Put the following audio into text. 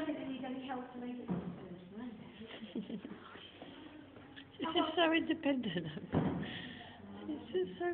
need any help to make it She's just so independent. She's just so